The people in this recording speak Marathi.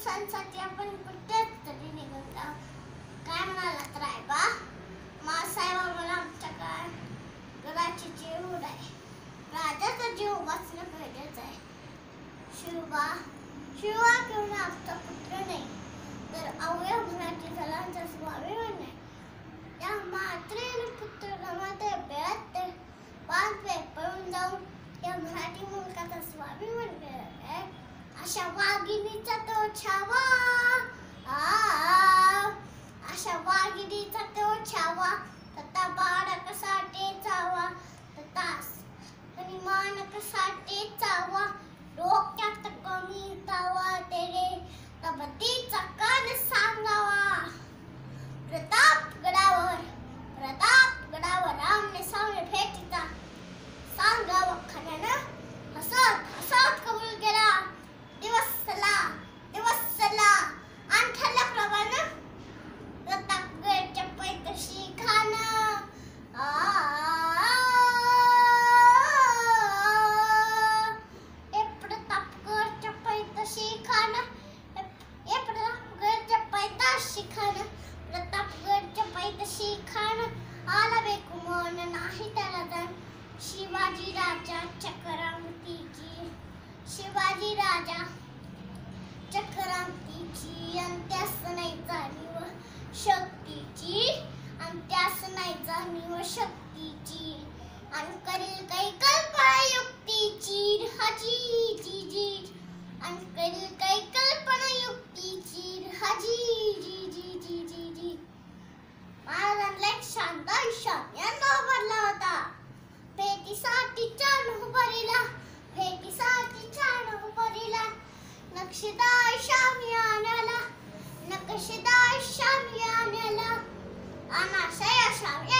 माणसांसाठी आपण कुठेच तरी निघून जाऊ काय म्हणाला तर आहे बा? मला आमच्या काय घराची जीव आहे राजाचा जीव वाचणं गरजेच आहे. शिवबा शिवा किंवा आमचा पुत्र नाही तर अवघ्या घरातील फलांचा स्वामी नाही. या मात्रेल पुत्र गमाते बेळात ते पाच वेळ पळून जाऊन या मराठी मुलकाचा स्वामी आहे. अशा वाघिणीचा तो छावा अशा वाघिणीचा तो छावा तथा बाळक साठे चावा. तथा मानक साठे चावा. डोक्यात कमी जावा तेरे ಶಿಖರ ಪ್ರತಾಪ್ಗಡच्या पायथ्याशी शिखर आलाಬೇಕು मन नाही त्याला शिवाजी राजा चक्रांतीची शिवाजी राजा चक्रांतीची अंत्यास नाही जाणीव शक्तीची अंत्यास नाही जाणीव शक्ती काही कल्पना युक्तीची हाजी जी जी जी जी जी महाराजांना एक शांत शाम्यांना उभारला होता भेटीसाठी छान उभारीला भेटीसाठी छान उभारीला नक्षीदार शामियाण्याला नक्षीदार शामियाण्याला अनाशया शामिया